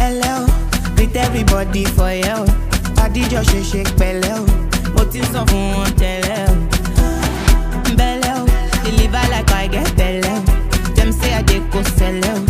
Hello, greet everybody for you. Adijọ ṣe ṣe pẹ̀lẹ́ o, mo ti ń sọ fún wọn tẹ́lẹ̀ o. Bẹ́lẹ̀ o, deliver like I get bẹ́lẹ̀ Them say I dey go sẹ́lẹ̀ o, dem say I dey go sẹ́lẹ̀ o.